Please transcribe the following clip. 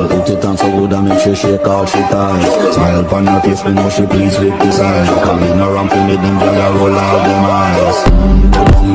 But put it on so good and make sure shake all she ties Smile upon her face, me know she pleased with this eye Coming around for me, them girl a roll out them eyes mm,